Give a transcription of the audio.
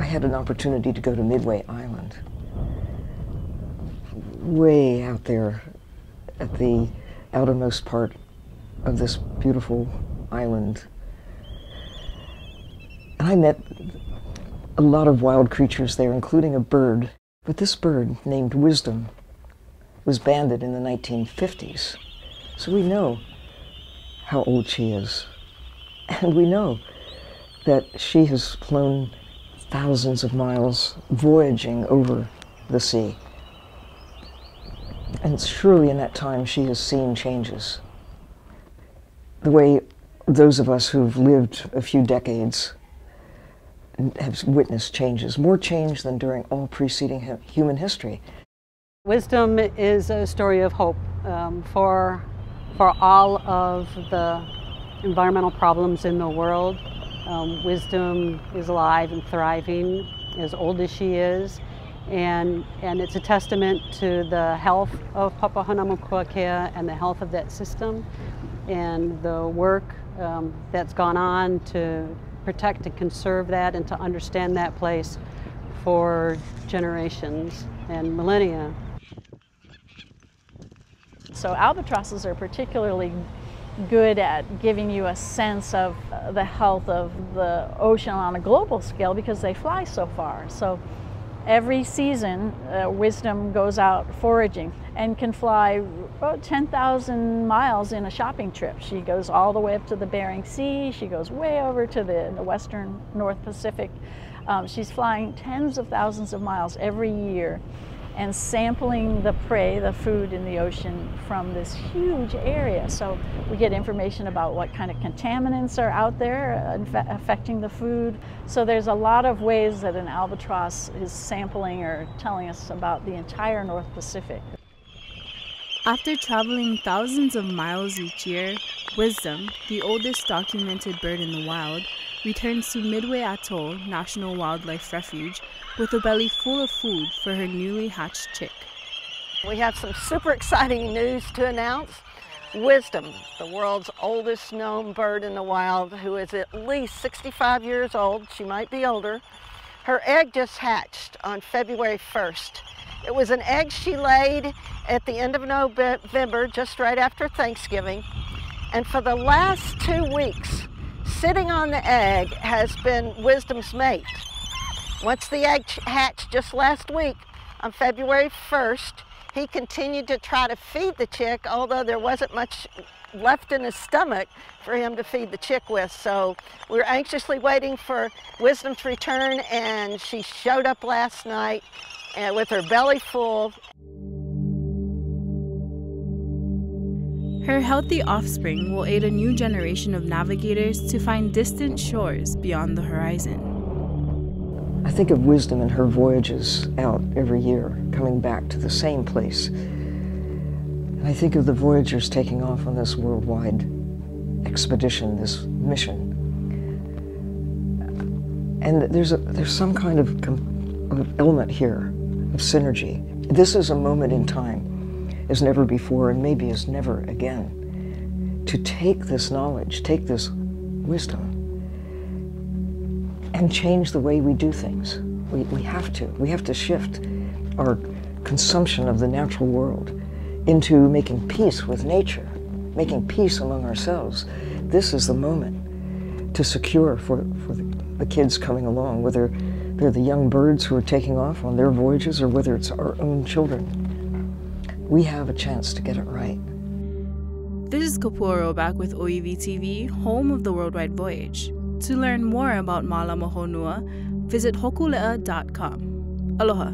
had an opportunity to go to Midway Island, way out there at the outermost part of this beautiful island. And I met a lot of wild creatures there, including a bird. But this bird, named Wisdom, was banded in the 1950s. So we know how old she is. And we know that she has flown thousands of miles voyaging over the sea. And surely in that time she has seen changes. The way those of us who've lived a few decades have witnessed changes, more change than during all preceding human history. Wisdom is a story of hope um, for, for all of the environmental problems in the world. Um, wisdom is alive and thriving, as old as she is, and, and it's a testament to the health of Papahanaumokuakea and the health of that system and the work um, that's gone on to protect and conserve that and to understand that place for generations and millennia. So albatrosses are particularly good at giving you a sense of uh, the health of the ocean on a global scale because they fly so far. So every season, uh, Wisdom goes out foraging and can fly about 10,000 miles in a shopping trip. She goes all the way up to the Bering Sea. She goes way over to the, the western North Pacific. Um, she's flying tens of thousands of miles every year and sampling the prey, the food in the ocean from this huge area. So we get information about what kind of contaminants are out there affecting the food. So there's a lot of ways that an albatross is sampling or telling us about the entire North Pacific. After traveling thousands of miles each year, Wisdom, the oldest documented bird in the wild, returns to Midway Atoll National Wildlife Refuge with a belly full of food for her newly hatched chick. We have some super exciting news to announce. Wisdom, the world's oldest known bird in the wild, who is at least 65 years old, she might be older, her egg just hatched on February 1st. It was an egg she laid at the end of November, just right after Thanksgiving. And for the last two weeks, sitting on the egg has been Wisdom's mate. Once the egg hatched just last week, on February 1st, he continued to try to feed the chick, although there wasn't much left in his stomach for him to feed the chick with. So we are anxiously waiting for Wisdom's return, and she showed up last night uh, with her belly full. Her healthy offspring will aid a new generation of navigators to find distant shores beyond the horizon. I think of wisdom in her voyages out every year, coming back to the same place. And I think of the voyagers taking off on this worldwide expedition, this mission. And there's, a, there's some kind of, of element here of synergy. This is a moment in time as never before and maybe as never again to take this knowledge, take this wisdom, and change the way we do things. We, we have to. We have to shift our consumption of the natural world into making peace with nature, making peace among ourselves. This is the moment to secure for, for the, the kids coming along, whether they're the young birds who are taking off on their voyages or whether it's our own children. We have a chance to get it right. This is Kapuro back with Oiwi TV, home of the Worldwide Voyage. To learn more about Malama Honua, visit hokulea.com. Aloha.